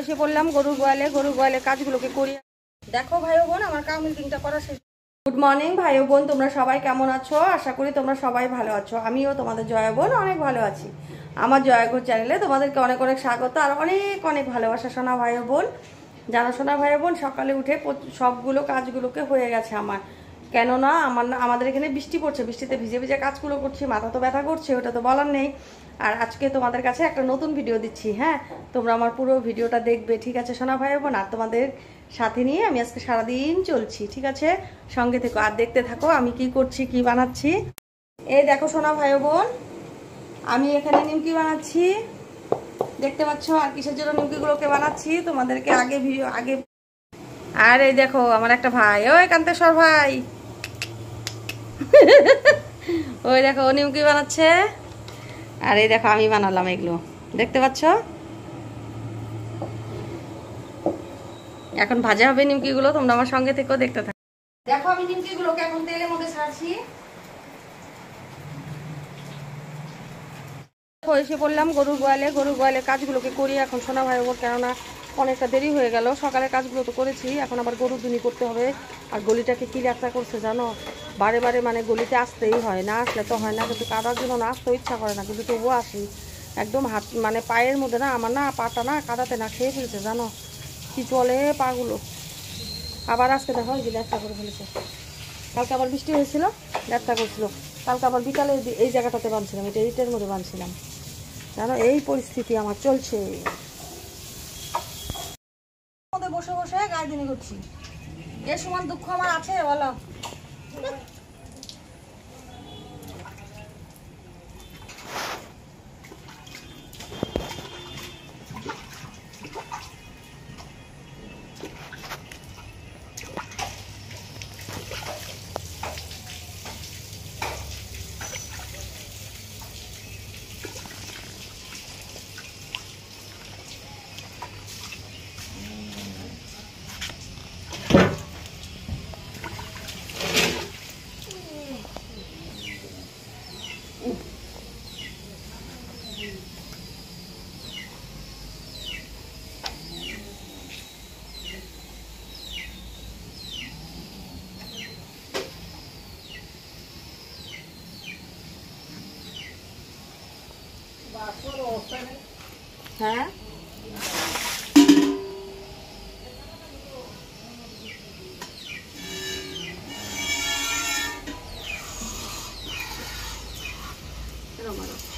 এসে বললাম, গরুর গোয়ালে গরুর গোয়ালে কাজগুলোকে করি। দেখো ভাই বোন, আমার কাউ মিটিংটা করা শেষ। গুড মর্নিং ভাই বোন, তোমরা সবাই কেমন আছো? আশা করি তোমরা সবাই ভালো আছো। আমিও তোমাদের জয় বোন অনেক ভালো আছি। আমার জয়গর চ্যানেলে তোমাদেরকে অনেক অনেক স্বাগত আর অনেক অনেক ভালোবাসা শোনা ভাই বোন। জানাশোনা ভাই বোন, সকালে উঠে সবগুলো কাজগুলোকে হয়ে গেছে আমার। কেননা আমার আমাদের এখানে বৃষ্টি পড়ছে, বৃষ্টিতে ভিজে ভিজে কাজগুলো করছি, মাথা তো ব্যথা করছে, ওটা তো বলার নেই। আর আজকে তোমাদের কাছে একটা নতুন ভিডিও দিচ্ছি হ্যাঁ? তোমরা আমার পুরো ভিডিওটা দেখবে, ঠিক আছে, সোনা ভাই বোন আর তোমাদের সাথে নিয়ে আমি আজকে সারাদিন চলছি, ঠিক আছে? সঙ্গে থেকো, আর দেখতে থাকো আমি কি করছি, কি বানাচ্ছি। এই দেখো, সোনা ভাই বোন আমি এখানে নিমকি বানাচ্ছি। দেখতে পাচ্ছ, আর কিসের জন্য নিমকিগুলোকে বানাচ্ছি? তোমাদেরকে আগে ভিডিও আগে আর এই দেখো, আমার একটা ভাই, ওই কান্তেশ্বর ভাই। ওই দেখো ও নিমকি বানাচ্ছে? আর এই দেখো, আমি বানালাম এগুলো। দেখতে পাচ্ছ? এখন ভাজা হবে নিমকিগুলো, তোমরা আমার সঙ্গে থেকেও দেখতে থাকো। দেখো আমি নিমকিগুলোকে এখন তেলের মধ্যে ছাড়ছি। এসে বললাম, গরুর গোয়ালে গরুর গোয়ালে কাজগুলোকে করি। এখন সোনা ভাই ওর কেননা অনেকটা দেরি হয়ে গেল। সকালে কাজগুলো তো করেছি, এখন আবার গরু দুনি করতে হবে। আর গলিটাকে কী যাত্রা করছে জানো? বারে বারে মানে গলিতে আসতেই হয়, না আসলে তো হয় না। কিন্তু কাদার জন্য না আসতেও ইচ্ছা করে না, কিন্তু তবুও আসি। একদম হাত মানে পায়ের মধ্যে না, আমার না পাটা না কাদাতে না খেয়ে ফেলছে, জানো? কি চলে পাগুলো? আবার আজকে দেখো যে ল্যাপটা করে ফেলেছে। কালকে আবার বৃষ্টি হয়েছিল, ল্যাপটা করছিল। কালকে আবার বিকালে এই- জায়গাটাতে বাঁধছিলাম এটা ইটের মধ্যে বাঁধছিলাম। জানো এই পরিস্থিতি আমার চলছে। বসে বসে গায়ে দিনে করছি। এ সমান দুঃখ আমার আছে, বলো। Hello, my love.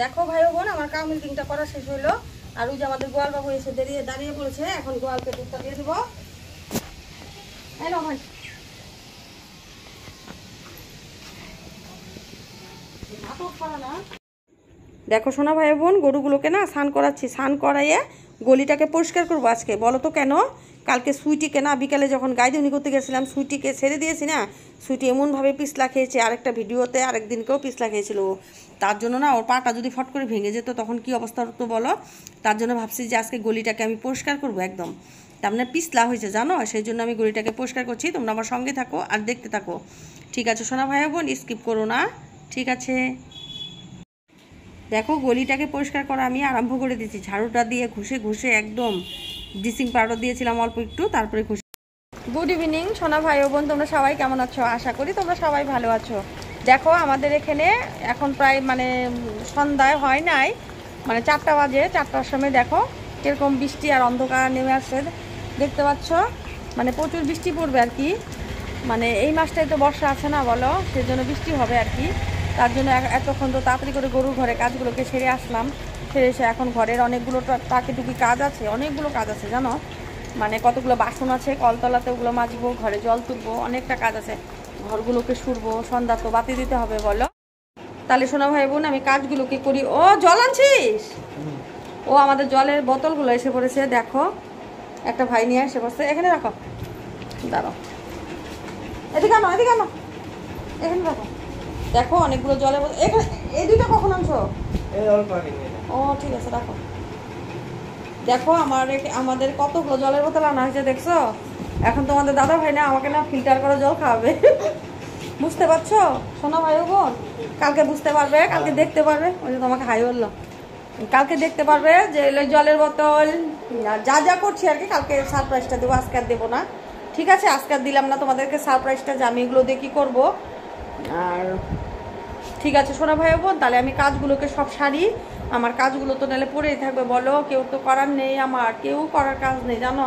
দেখো ভাই বোন, আমার কাউ মিটিংটা করা শেষ হইল। আর ওই যে আমাদের গোয়াল বাবু এসে দাঁড়িয়ে দাঁড়িয়ে পড়েছে এখন গোয়ালকে দুধটা দিয়ে দিব। ভাই। দেখো সোনা ভাই বোন, গরুগুলোকে না স্নান করাচ্ছি, স্নান করাইয়ে গলিটাকে পরিষ্কার করব আজকে। বলো তো কেন? কালকে সুইটিকে না, বিকালে যখন গাইদুনি করতে গেছিলাম, সুইটিকে ছেড়ে দিয়েছি না, সুইটি এমনভাবে পিছলা খেয়েছে, আরেকটা ভিডিওতে আরেকদিনকেও পিছলা খেয়েছিল। তার জন্য না, ওর পাটা যদি ফট করে ভেঙে যেত, তখন কি অবস্থা হতো বলো? তার জন্য ভাবছি যে আজকে গলিটাকে আমি পরিষ্কার করব একদম। তার মানে পিছলা হয়েছে, জানো? সেই জন্য আমি গলিটাকে পরিষ্কার করছি, তোমরা আমার সঙ্গে থাকো আর দেখতে থাকো। ঠিক আছে, সোনা ভাই বোন স্কিপ করো না। ঠিক আছে। দেখো, গলিটাকে পরিষ্কার করা আমি আরম্ভ করে দিচ্ছি ঝাড়ুটা দিয়ে ঘষে ঘষে একদম ব্লিচিং পাউডার দিয়েছিলাম অল্প একটু, তারপরে খুশি। গুড ইভিনিং সোনা ভাই ও বোন, তোমরা সবাই কেমন আছো? আশা করি তোমরা সবাই ভালো আছো। দেখো, আমাদের এখানে এখন প্রায় মানে সন্ধ্যায় হয় নাই মানে চারটা বাজে, চারটার সময় দেখো কীরকম বৃষ্টি আর অন্ধকার নেমে আসছে। দেখতে পাচ্ছ? মানে প্রচুর বৃষ্টি পড়বে আর কি। মানে এই মাসটায় তো বর্ষা আছে না বলো, সেজন্য বৃষ্টি হবে আর কি। তার জন্য এতক্ষণ তো তাড়াতাড়ি করে গরুর ঘরে কাজগুলোকে সেরে আসলাম। সেরে এসে এখন ঘরের অনেকগুলো টাকি কাজ আছে, অনেকগুলো কাজ আছে, জানো? মানে কতগুলো বাসন আছে, কলতলাতে ওগুলো মাজবো, ঘরে জল তুলবো, অনেকটা কাজ আছে। ঘরগুলোকে সুরবো সন্ধ্যা তো বাতি দিতে হবে বলো। তাহলে শোনা ভাই বোন, আমি কাজগুলোকে করি? ও, জল আনছিস? ও, আমাদের জলের বোতলগুলো এসে পড়েছে, দেখো। একটা ভাই নিয়ে এসে পড়ছে, এখানে রাখো। দাঁড়ো এদিকে আনো এদিকে আনো। এখানে রাখো। দেখো, অনেকগুলো জলের বোতল এখানে এই দুইটা কখন আনছো? ও ঠিক আছে রাখো দেখো আমার আমাদের কতগুলো জলের বোতল আনা হয়েছে দেখছ? এখন তোমাদের দাদা ভাই না আমাকে না ফিল্টার করা জল খাওয়াবে। বুঝতে পারছ? শোনো ভাই ও বোন কালকে বুঝতে পারবে কালকে দেখতে পারবে। ওই যে তোমাকে হাই বলল। কালকে দেখতে পারবে যে জলের বোতল যা যা করছি আর কি কালকে সারপ্রাইজটা দেবো আজকে আর দেবো না। ঠিক আছে আজকে আর দিলাম না তোমাদেরকে সারপ্রাইজটা যে আমি এগুলো দিয়ে কী করব? আর ঠিক আছে সোনা ভাই বোন, তাহলে আমি কাজগুলোকে সব সারি। আমার কাজগুলো তো নাহলে পড়েই থাকবে, বলো, কেউ তো করার নেই আমার, কেউ করার কাজ নেই, জানো?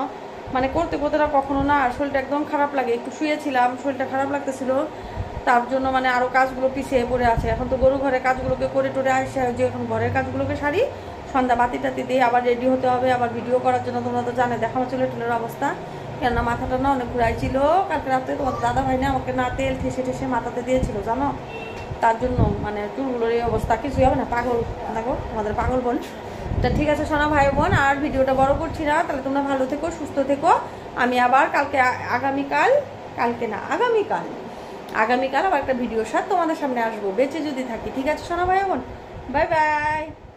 মানে করতে করতে না কখনো না, শরীরটা একদম খারাপ লাগে। একটু শুয়েছিলাম, শরীরটা খারাপ লাগতেছিল। তার জন্য মানে আরও কাজগুলো পিছিয়ে পড়ে আছে। এখন তো গরু ঘরে কাজগুলোকে করে টোরে আসে, যে এখন ঘরের কাজগুলোকে সারি, সন্ধ্যা বাতি টাতি দিয়ে আবার রেডি হতে হবে, আবার ভিডিও করার জন্য তোমরা তো জানে দেখা চলে টুলের অবস্থা। কেননা মাথাটা না অনেক ঘুরাইছিল কালকে রাতে তোমার দাদা ভাই না আমাকে না তেল ঠেসে ঠেসে মাথাতে দিয়েছিল, জানো? তার জন্য মানে চুলগুলোর এই অবস্থা, কিছুই হবে না, পাগল, দেখো, আমাদের পাগল বোন। তা ঠিক আছে, সোনা ভাই বোন, আর ভিডিওটা বড় করছি না, তাহলে তোমরা ভালো থেকো, সুস্থ থেকো। আমি আবার কালকে আগামীকাল, কালকে না, আগামীকাল আগামীকাল আবার একটা ভিডিওর সাথে তোমাদের সামনে আসব, বেঁচে যদি থাকি, ঠিক আছে, সোনা ভাই বোন? Bye bye